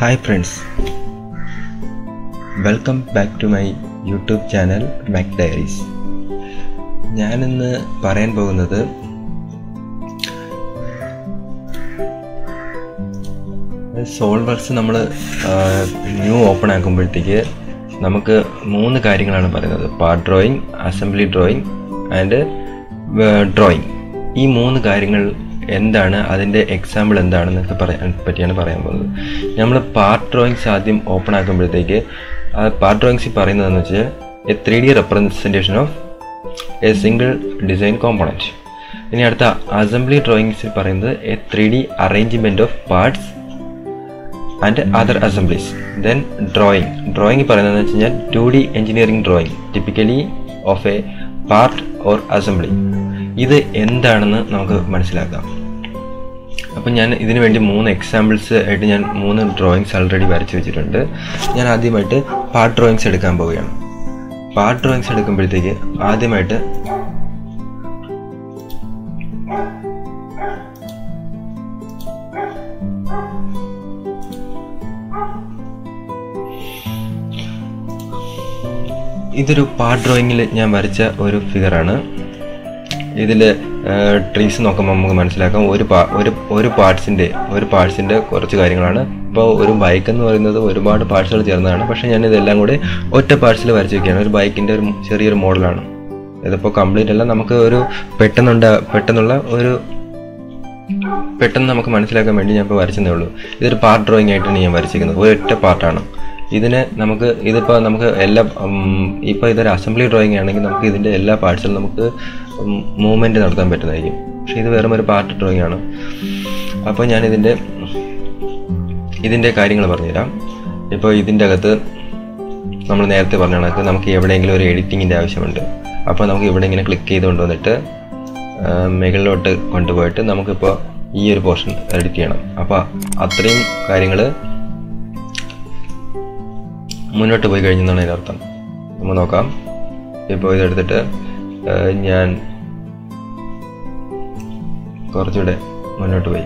Hi friends welcome back to my YouTube channel Mac diaries ഞാനിന്ന് പറയാൻ പോകുന്നത് SolidWorks നമ്മൾ ന്യൂ ഓപ്പൺ ആക്കുമ്പോഴത്തേക്ക് നമുക്ക് മൂന്ന് കാര്യങ്ങളാണ് പറയുന്നത്. Part drawing assembly drawing and drawing ഈ മൂന്ന് കാര്യങ്ങൾ എന്താണ് അതിന്റെ എക്സാമ്പിൾ എന്താണെന്നൊക്കെ പറയാൻ പറ്റിയാണ് പറയാൻ പോകുന്നത്. നമ്മൾ പാർട്ട് ഡ്രോയിങ്സ് ആദ്യം ഓപ്പൺ ആക്കുമ്പോഴത്തേക്ക് ആ പാർട്ട് ഡ്രോയിങ്സിൽ പറയുന്നതെന്ന് വെച്ചാൽ a three D representation of a single design component ഇനി അടുത്ത അസംബ്ലി ഡ്രോയിങ്സിൽ പറയുന്നത് a three D arrangement of parts and other assemblies then drawing drawing പറയുന്നതെന്ന് വെച്ച് കഴിഞ്ഞാൽ two D engineering drawing typically of a part or assembly ഇത് എന്താണെന്ന് നമുക്ക് മനസ്സിലാക്കാം. അപ്പം ഞാൻ ഇതിന് വേണ്ടി മൂന്ന് എക്സാമ്പിൾസ് ആയിട്ട് ഞാൻ മൂന്ന് ഡ്രോയിങ്സ് ഓൾറെഡി വരച്ച് വെച്ചിട്ടുണ്ട്. ഞാൻ ആദ്യമായിട്ട് പാർട്ട് ഡ്രോയിങ്സ് എടുക്കാൻ പോവുകയാണ്. പാർട്ട് ഡ്രോയിങ്സ് എടുക്കുമ്പോഴത്തേക്ക് ആദ്യമായിട്ട് ഇതൊരു പാർട്ട് ഡ്രോയിങ്ങിൽ ഞാൻ വരച്ച ഒരു ഫിഗറാണ് ഇതിൽ ട്രീസ് നോക്കുമ്പോൾ നമുക്ക് മനസ്സിലാക്കാം. ഒരു ഒരു ഒരു പാർട്സിന്റെ ഒരു പാർട്സിന്റെ കുറച്ച് കാര്യങ്ങളാണ്. ഇപ്പോൾ ഒരു ബൈക്ക് എന്ന് പറയുന്നത് ഒരുപാട് പാർട്സുകൾ ചേർന്നതാണ്. പക്ഷേ ഞാൻ ഇതെല്ലാം കൂടി ഒറ്റ പാർട്സിൽ വരച്ച് വയ്ക്കുകയാണ് ഒരു ബൈക്കിന്റെ ഒരു ചെറിയൊരു മോഡലാണ്. ഇതിപ്പോൾ കംപ്ലീറ്റ് അല്ല. നമുക്ക് ഒരു പെട്ടെന്നുണ്ട പെട്ടെന്നുള്ള ഒരു പെട്ടെന്ന് നമുക്ക് മനസ്സിലാക്കാൻ വേണ്ടി ഞാൻ ഇപ്പോൾ വരച്ചതേ ഉള്ളൂ. ഇതൊരു പാർട്ട് ഡ്രോയിങ് ആയിട്ടാണ് ഞാൻ വരച്ചിരിക്കുന്നത്. ഒരൊറ്റ പാർട്ടാണ് ഇതിന് നമുക്ക് ഇതിപ്പോൾ നമുക്ക് എല്ലാ ഇപ്പോൾ ഇതൊരു അസംബ്ലി ഡ്രോയിങ് ആണെങ്കിൽ നമുക്ക് ഇതിന്റെ എല്ലാ പാർട്സിലും നമുക്ക് മൂവ്മെന്റ് നടത്താൻ പറ്റുന്നതായിരിക്കും. പക്ഷേ ഇത് വെറും ഒരു പാർട്ട് ഡ്രോയിങ് ആണ്. അപ്പോൾ ഞാൻ ഇതിന്റെ ഇതിന്റെ കാര്യങ്ങൾ പറഞ്ഞുതരാം. ഇപ്പോൾ ഇതിന്റെ അകത്ത് നമ്മൾ നേരത്തെ പറഞ്ഞ കണക്ക് നമുക്ക് എവിടെയെങ്കിലും ഒരു എഡിറ്റിങ്ങിന്റെ ആവശ്യമുണ്ട്. അപ്പോൾ നമുക്ക് ഇവിടെ ഇങ്ങനെ ക്ലിക്ക് ചെയ്ത് കൊണ്ടുവന്നിട്ട് മുകളിലോട്ട് കൊണ്ടുപോയിട്ട് നമുക്കിപ്പോൾ ഈ ഒരു പോർഷൻ എഡിറ്റ് ചെയ്യണം. അപ്പോൾ അത്രയും കാര്യങ്ങൾ മുന്നോട്ട് പോയി കഴിഞ്ഞെന്നാണ് അതിന്റെ അർത്ഥം. നമ്മൾ നോക്കാം. ഇപ്പോൾ ഇതെടുത്തിട്ട് ഞാൻ കുറച്ചുകൂടെ മുന്നോട്ട് പോയി.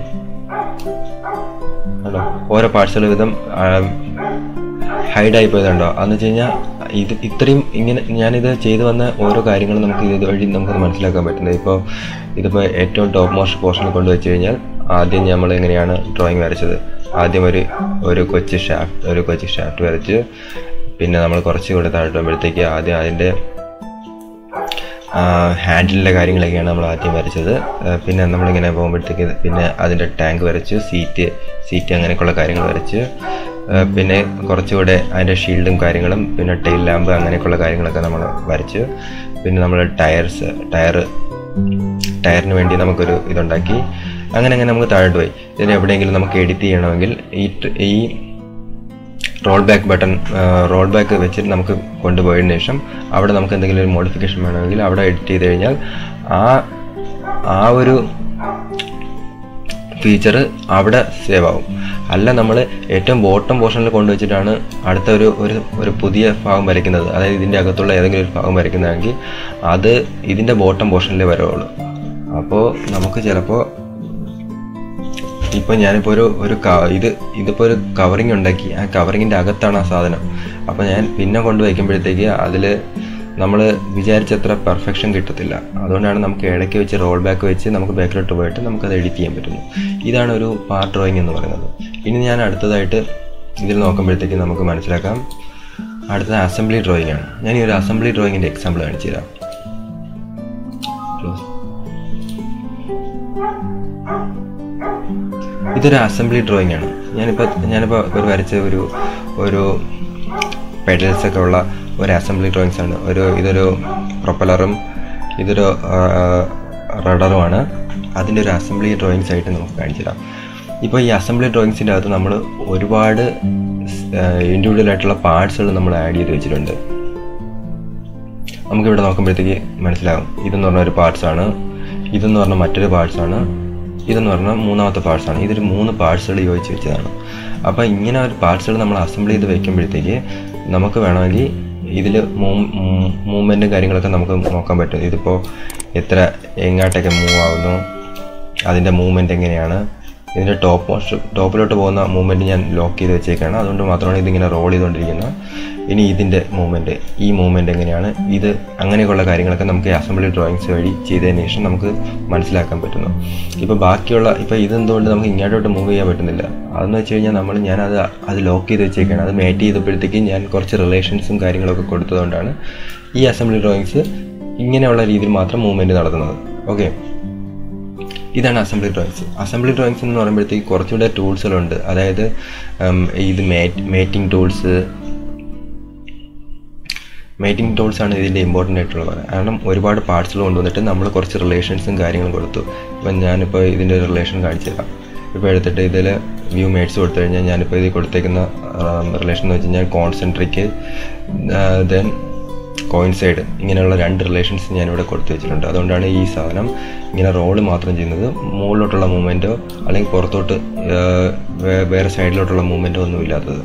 കണ്ടോ? ഓരോ പാർട്സുകൾ വിധം ഹൈഡായി പോയതുണ്ടോ? അതെന്ന് വെച്ച് കഴിഞ്ഞാൽ ഇത് ഇത്രയും ഇങ്ങനെ ഞാനിത് ചെയ്തു വന്ന ഓരോ കാര്യങ്ങളും നമുക്ക് ഇത് വഴി നമുക്ക് മനസ്സിലാക്കാൻ പറ്റുന്നത്. ഇപ്പോൾ ഇതിപ്പോൾ ഏറ്റവും ടോപ്പ് മോസ്റ്റ് പോർഷനിൽ കൊണ്ടുവച്ച് കഴിഞ്ഞാൽ ആദ്യം നമ്മൾ എങ്ങനെയാണ് ഡ്രോയിങ് വരച്ചത്? ആദ്യം ഒരു ഒരു കൊച്ചു ഷാഫ്റ്റ് ഒരു കൊച്ചു ഷാഫ്റ്റ് വരച്ച്. പിന്നെ നമ്മൾ കുറച്ചുകൂടെ താഴ്ത്തുമ്പോഴത്തേക്ക് ആദ്യം അതിന്റെ ഹാൻഡിലിന്റെ കാര്യങ്ങളൊക്കെയാണ് നമ്മൾ ആദ്യം വരച്ചത്. പിന്നെ നമ്മളിങ്ങനെ പോകുമ്പോഴത്തേക്ക് പിന്നെ അതിന്റെ ടാങ്ക് വരച്ചു സീറ്റ് സീറ്റ് അങ്ങനെയൊക്കെയുള്ള കാര്യങ്ങൾ വരച്ച്. പിന്നെ കുറച്ചുകൂടെ അതിന്റെ ഷീൽഡും കാര്യങ്ങളും പിന്നെ ടെയിൽ ലാമ്പ് അങ്ങനെയൊക്കെയുള്ള കാര്യങ്ങളൊക്കെ നമ്മൾ വരച്ച്. പിന്നെ നമ്മൾ ടയർസ് ടയർ ടയറിന് വേണ്ടി നമുക്കൊരു ഇതുണ്ടാക്കി. അങ്ങനെ അങ്ങനെ നമുക്ക് താഴോട്ട് പോയി ഇതിന് എവിടെയെങ്കിലും നമുക്ക് എഡിറ്റ് ചെയ്യണമെങ്കിൽ ഈ ഈ roll back button roll back വെച്ചിട്ട് നമുക്ക് കൊണ്ടുപോയതിന് ശേഷം അവിടെ നമുക്ക് എന്തെങ്കിലും ഒരു മോഡിഫിക്കേഷൻ വേണമെങ്കിൽ അവിടെ എഡിറ്റ് ചെയ്ത് കഴിഞ്ഞാൽ ആ ആ ഒരു ഫീച്ചർ അവിടെ സേവ് ആവും. അല്ല നമ്മൾ ഏറ്റവും ബോട്ടം പോർഷനിൽ കൊണ്ടുവച്ചിട്ടാണ് അടുത്ത ഒരു ഒരു ഒരു പുതിയ ഭാഗം വരയ്ക്കുന്നത്. അതായത് ഇതിന്റെ അകത്തുള്ള ഏതെങ്കിലും ഒരു ഭാഗം വരയ്ക്കുന്നതെങ്കിൽ അത് ഇതിന്റെ ബോട്ടം പോർഷനിലേ വരവുള്ളൂ. അപ്പോൾ നമുക്ക് ചിലപ്പോൾ ഇപ്പോൾ ഞാനിപ്പോൾ ഒരു ഒരു ഇത് ഇതിപ്പോൾ ഒരു കവറിങ് ഉണ്ടാക്കി. ആ കവറിങ്ങിന്റെ അകത്താണ് ആ സാധനം. അപ്പോൾ ഞാൻ പിന്നെ കൊണ്ട് വയ്ക്കുമ്പോഴത്തേക്ക് അതിൽ നമ്മൾ വിചാരിച്ചത്ര പെർഫെക്ഷൻ കിട്ടത്തില്ല. അതുകൊണ്ടാണ് നമുക്ക് ഇടയ്ക്ക് വെച്ച് റോൾ ബാക്ക് വെച്ച് നമുക്ക് ബാക്കിലോട്ട് പോയിട്ട് നമുക്കത് എഡിറ്റ് ചെയ്യാൻ പറ്റുന്നു. ഇതാണ് ഒരു പാർട്ട് ഡ്രോയിങ് എന്ന് പറയുന്നത്. ഇനി ഞാൻ അടുത്തതായിട്ട് ഇതിൽ നോക്കുമ്പോഴത്തേക്ക് നമുക്ക് മനസ്സിലാക്കാം. അടുത്തത് അസംബ്ലി ഡ്രോയിങ് ആണ്. ഞാൻ ഈ ഒരു അസംബ്ലി ഡ്രോയിങ്ങിന്റെ എക്സാമ്പിൾ കാണിച്ചു തരാം ഇതൊരു അസംബ്ലി ഡ്രോയിങ് ആണ്. ഞാനിപ്പോൾ ഞാനിപ്പോൾ ഒരു വരച്ച ഒരു ഒരു പെഡൽസ് ഒക്കെ ഉള്ള ഒരു അസംബ്ലി ഡ്രോയിങ്സ് ആണ്. ഒരു ഇതൊരു പ്രൊപ്പലറും ഇതൊരു റഡറുമാണ് അതിന്റെ ഒരു അസംബ്ലി ഡ്രോയിങ്സ് ആയിട്ട് നമുക്ക് കാണിച്ചു തരാം ഇപ്പോൾ ഈ അസംബ്ലി ഡ്രോയിങ്സിന്റെ അകത്ത് നമ്മൾ ഒരുപാട് ഇൻഡിവിജ്വൽ ആയിട്ടുള്ള പാർട്സുകൾ നമ്മൾ ആഡ് ചെയ്ത് വെച്ചിട്ടുണ്ട്. നമുക്കിവിടെ നോക്കുമ്പോഴത്തേക്ക് മനസ്സിലാകും. ഇതെന്ന് പറഞ്ഞ ഒരു പാർട്സാണ് ഇതെന്ന് പറഞ്ഞാൽ മറ്റൊരു പാർട്സാണ് ഇതെന്ന് പറഞ്ഞാൽ മൂന്നാമത്തെ പാർട്സാണ് ഇതൊരു മൂന്ന് പാർട്സുകൾ യോജിച്ച് വെച്ചതാണ്. അപ്പോൾ ഇങ്ങനെ ഒരു പാർട്സുകൾ നമ്മൾ അസംബിൾ ചെയ്ത് വെക്കുമ്പോഴത്തേക്ക് നമുക്ക് വേണമെങ്കിൽ ഇതിൽ മൂവ്മെന്റും കാര്യങ്ങളൊക്കെ നമുക്ക് നോക്കാൻ പറ്റും. ഇതിപ്പോൾ എത്ര എങ്ങോട്ടൊക്കെ മൂവ് ആവുന്നു അതിന്റെ മൂവ്മെന്റ് എങ്ങനെയാണ് ഇതിന്റെ ടോപ്പ് മോസ്റ്റ് ടോപ്പിലോട്ട് പോകുന്ന മൂവ്മെന്റ് ഞാൻ ലോക്ക് ചെയ്ത് വെച്ചേക്കാണ്. അതുകൊണ്ട് മാത്രമാണ് ഇതിങ്ങനെ റോൾ ചെയ്തുകൊണ്ടിരിക്കുന്നത് ഇനി ഇതിന്റെ മൂവ്മെന്റ് ഈ മൂവ്മെന്റ് എങ്ങനെയാണ്? ഇത് അങ്ങനെയൊക്കെയുള്ള കാര്യങ്ങളൊക്കെ നമുക്ക് അസംബ്ലി ഡ്രോയിങ്സ് വഴി ചെയ്തതിന് ശേഷം നമുക്ക് മനസ്സിലാക്കാൻ പറ്റുന്നു. ഇപ്പോൾ ബാക്കിയുള്ള ഇപ്പോൾ ഇതെന്തുകൊണ്ട് നമുക്ക് ഇങ്ങോട്ടോട്ട് മൂവ് ചെയ്യാൻ പറ്റുന്നില്ല? അതെന്ന് വെച്ച് കഴിഞ്ഞാൽ നമ്മൾ ഞാനത് അത് ലോക്ക് ചെയ്ത് വെച്ചേക്കാണ്. അത് മേറ്റ് ചെയ്തപ്പോഴത്തേക്ക് ഞാൻ കുറച്ച് റിലേഷൻസും കാര്യങ്ങളൊക്കെ കൊടുത്തതുകൊണ്ടാണ് ഈ അസംബ്ലി ഡ്രോയിങ്സ് ഇങ്ങനെയുള്ള രീതിയിൽ മാത്രം മൂവ്മെന്റ് നടത്തുന്നത്. ഓക്കെ ഇതാണ് അസംബ്ലി ഡ്രോയിങ്സ് അസംബ്ലി ഡ്രോയിങ്സ് എന്ന് പറയുമ്പോഴത്തേക്ക് കുറച്ചുകൂടെ ടൂൾസുകളുണ്ട് അതായത് ഇത് mate mating tools mating tools ആണ് ഇതിന്റെ ഇമ്പോർട്ടന്റ് ആയിട്ടുള്ളത്. കാരണം ഒരുപാട് പാർട്സുകൾ കൊണ്ടുവന്നിട്ട് നമ്മൾ കുറച്ച് റിലേഷൻസും കാര്യങ്ങളും കൊടുത്തു. ഇപ്പം ഞാനിപ്പോൾ ഇതിന്റെ റിലേഷൻ കാണിച്ചു തരാം. ഇപ്പോൾ എടുത്തിട്ട് ഇതിൽ വ്യൂ മേറ്റ്സ് കൊടുത്തു കഴിഞ്ഞാൽ ഞാനിപ്പോൾ ഇതിൽ കൊടുത്തേക്കുന്ന റിലേഷൻ എന്ന് വെച്ച് കഴിഞ്ഞാൽ കോൺസെൻട്രിക്ക് ദെൻ കോയിൻസൈഡ് ഇങ്ങനെയുള്ള രണ്ട് റിലേഷൻസ് ഞാനിവിടെ കൊടുത്തു വെച്ചിട്ടുണ്ട്. അതുകൊണ്ടാണ് ഈ സാധനം ഇങ്ങനെ റോൾ മാത്രം ചെയ്യുന്നത്. മുകളിലോട്ടുള്ള മൂവ്മെന്റോ അല്ലെങ്കിൽ പുറത്തോട്ട് വേറെ സൈഡിലോട്ടുള്ള മൂവ്മെന്റോ ഒന്നും ഇല്ലാത്തത്.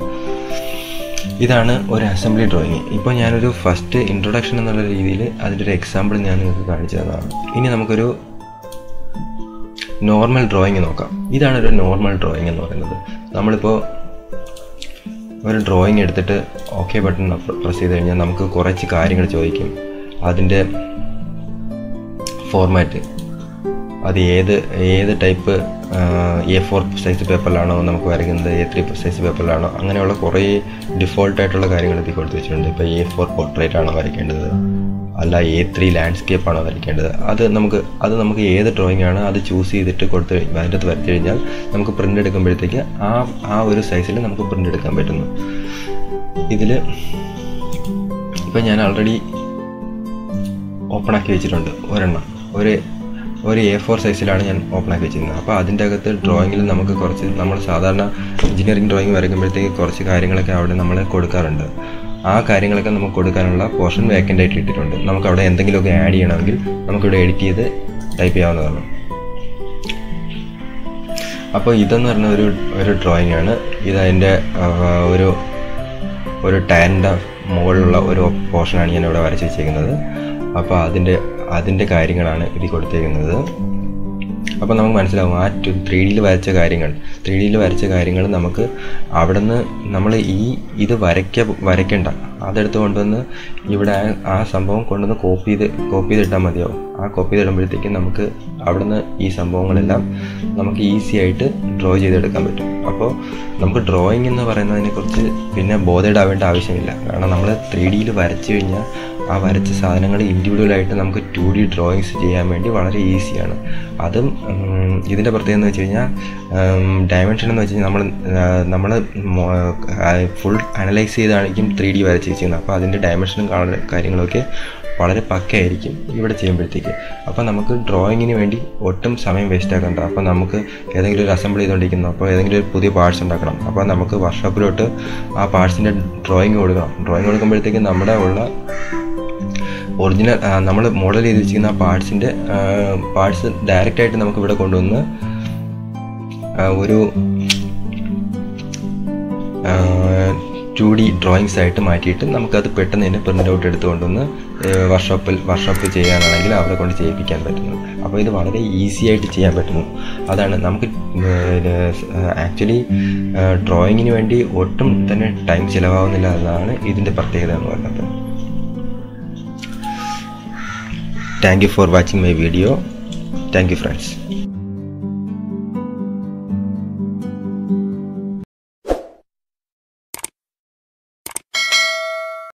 ഇതാണ് ഒരു അസംബ്ലി ഡ്രോയിങ്. ഇപ്പോൾ ഞാനൊരു ഫസ്റ്റ് ഇൻട്രൊഡക്ഷൻ എന്നുള്ള രീതിയിൽ അതിന്റെ ഒരു എക്സാമ്പിൾ ഞാൻ നിങ്ങൾക്ക് കാണിച്ചു തന്നതാണ്. ഇനി നമുക്കൊരു നോർമൽ ഡ്രോയിങ് നോക്കാം. ഇതാണ് ഒരു നോർമൽ ഡ്രോയിങ് എന്ന് പറയുന്നത്. നമ്മളിപ്പോൾ ഒരു ഡ്രോയിങ് എടുത്തിട്ട് ഓക്കെ ബട്ടൺ പ്രസ് ചെയ്ത് കഴിഞ്ഞാൽ നമുക്ക് കുറച്ച് കാര്യങ്ങൾ ചോദിക്കും. അതിന്റെ ഫോർമാറ്റ് അത് ഏത് ഏത് ടൈപ്പ് എ ഫോർ സൈസ് പേപ്പറിലാണോ നമുക്ക് വരയ്ക്കുന്നത് എ ത്രീ സൈസ് പേപ്പറിലാണോ അങ്ങനെയുള്ള കുറേ ഡിഫോൾട്ടായിട്ടുള്ള കാര്യങ്ങൾ എത്തി കൊടുത്ത് വെച്ചിട്ടുണ്ട്. ഇപ്പോൾ എ ഫോർ പോർട്രേറ്റ് ആണോ വരയ്ക്കേണ്ടത്? അല്ല എ ത്രീ ലാൻഡ്സ്കേപ്പ് ആണോ വരയ്ക്കേണ്ടത്? അത് നമുക്ക് അത് നമുക്ക് ഏത് ഡ്രോയിങ് ആണ് അത് ചൂസ് ചെയ്തിട്ട് കൊടുത്ത് അതിന്റെ അകത്ത് വരച്ചു കഴിഞ്ഞാൽ നമുക്ക് പ്രിന്റ് എടുക്കുമ്പോഴത്തേക്ക് ആ ആ ഒരു സൈസിൽ നമുക്ക് പ്രിന്റ് എടുക്കാൻ പറ്റുന്നു. ഇതിൽ ഇപ്പം ഞാൻ ഓൾറെഡി ഓപ്പൺ ആക്കി വെച്ചിട്ടുണ്ട്. ഒരെണ്ണം. ഒരു ഒരു എ ഫോർ സൈസിലാണ് ഞാൻ ഓപ്പൺ ആക്കി വെച്ചിരുന്നത്. അപ്പോൾ അതിന്റെ അകത്ത് ഡ്രോയിങ്ങിൽ നമുക്ക് കുറച്ച് നമ്മൾ സാധാരണ എഞ്ചിനീയറിംഗ് ഡ്രോയിങ് വരയ്ക്കുമ്പോഴത്തേക്ക് കുറച്ച് കാര്യങ്ങളൊക്കെ അവിടെ നമ്മൾ കൊടുക്കാറുണ്ട്. ആ കാര്യങ്ങളൊക്കെ നമുക്ക് കൊടുക്കാനുള്ള പോർഷൻ വേക്കന്റ് ആയിട്ട് ഇട്ടിട്ടുണ്ട്. നമുക്ക് അവിടെ എന്തെങ്കിലുമൊക്കെ ആഡ് ചെയ്യണമെങ്കിൽ നമുക്കിവിടെ എഡിറ്റ് ചെയ്ത് ടൈപ്പ് ചെയ്യാവുന്നതാണ്. അപ്പോൾ ഇതെന്ന് പറഞ്ഞ ഒരു ഒരു ഡ്രോയിങ് ആണ്. ഇത് അതിന്റെ ഒരു ഒരു ടയറിന്റെ മുകളിലുള്ള ഒരു പോർഷനാണ് ഞാൻ ഇവിടെ വരച്ച് വെച്ചേക്കുന്നത്. അപ്പോൾ അതിന്റെ അതിന്റെ കാര്യങ്ങളാണ് ഇതിൽ കൊടുത്തേക്കുന്നത്. അപ്പോൾ നമുക്ക് മനസ്സിലാവും ആ ടു ത്രീ ഡിയിൽ വരച്ച കാര്യങ്ങൾ ത്രീ ഡിയിൽ വരച്ച കാര്യങ്ങൾ നമുക്ക് അവിടെ നിന്ന് നമ്മൾ ഈ ഇത് വരയ്ക്ക വരയ്ക്കണ്ട. അതെടുത്ത് കൊണ്ടുവന്ന് ഇവിടെ ആ സംഭവം കൊണ്ടുവന്ന് കോപ്പി ചെയ്ത് കോപ്പി ചെയ്തിട്ടാൽ മതിയാവും. ആ കോപ്പി ചെയ്തിടുമ്പോഴത്തേക്കും നമുക്ക് അവിടെ നിന്ന് ഈ സംഭവങ്ങളെല്ലാം നമുക്ക് ഈസി ആയിട്ട് ഡ്രോ ചെയ്തെടുക്കാൻ പറ്റും. അപ്പോൾ നമുക്ക് ഡ്രോയിങ് എന്ന് പറയുന്നതിനെക്കുറിച്ച് പിന്നെ ബോധേഡാവേണ്ട ആവശ്യമില്ല. കാരണം നമ്മൾ ത്രീ ഡിയിൽ വരച്ചു കഴിഞ്ഞാൽ ആ വരച്ച സാധനങ്ങൾ ഇൻഡിവിജ്വലായിട്ട് നമുക്ക് ടു ഡി ഡ്രോയിങ്സ് ചെയ്യാൻ വേണ്ടി വളരെ ഈസിയാണ് അതും ഇതിന്റെ പ്രത്യേകത എന്ന് വെച്ച് കഴിഞ്ഞാൽ ഡയമെൻഷൻ എന്ന് വെച്ച് കഴിഞ്ഞാൽ നമ്മൾ നമ്മൾ ഫുൾ അനലൈസ് ചെയ്തായിരിക്കും ത്രീ ഡി വരച്ച് ചെയ്യുന്നത് അപ്പോൾ അതിന്റെ ഡയമെൻഷനും കാര്യങ്ങളൊക്കെ വളരെ പക്കയായിരിക്കും ഇവിടെ ചെയ്യുമ്പോഴത്തേക്ക്. അപ്പോൾ നമുക്ക് ഡ്രോയിങ്ങിന് വേണ്ടി ഒട്ടും സമയം വേസ്റ്റ് ആക്കണ്ട. അപ്പോൾ നമുക്ക് ഏതെങ്കിലും ഒരു അസംബിൾ ചെയ്തുകൊണ്ടിരിക്കുന്നു. അപ്പോൾ ഏതെങ്കിലും ഒരു പുതിയ പാർട്സ് ഉണ്ടാക്കണം. അപ്പോൾ നമുക്ക് വർക്ക്ഷോപ്പിലോട്ട് ആ പാർട്സിന്റെ ഡ്രോയിങ് കൊടുക്കണം. ഡ്രോയിങ് കൊടുക്കുമ്പോഴത്തേക്ക് നമ്മുടെ ഉള്ള ഒറിജിനൽ നമ്മൾ മോഡൽ ചെയ്ത് വെച്ചിരിക്കുന്ന ആ പാർട്സിന്റെ പാർട്സ് ഡയറക്റ്റായിട്ട് നമുക്ക് ഇവിടെ കൊണ്ടുവന്ന് ഒരു ടു ഡി ഡ്രോയിങ്സ് ആയിട്ട് മാറ്റിയിട്ട് നമുക്കത് പെട്ടെന്ന് തന്നെ പ്രിന്റ് ഔട്ട് എടുത്ത് കൊണ്ടുവന്ന് വർക്ക്ഷോപ്പിൽ വർക്ക്ഷോപ്പ് ചെയ്യാനാണെങ്കിൽ അവിടെ കൊണ്ട് ചെയ്യിപ്പിക്കാൻ പറ്റുന്നു. അപ്പോൾ ഇത് വളരെ ഈസി ആയിട്ട് ചെയ്യാൻ പറ്റുന്നു. അതാണ് നമുക്ക് ആക്ച്വലി ഡ്രോയിങ്ങിന് വേണ്ടി ഒട്ടും തന്നെ ടൈം ചിലവാകുന്നില്ല എന്നതാണ് ഇതിന്റെ പ്രത്യേകത എന്ന് പറയുന്നത്. Thank you for watching my video. Thank you friends.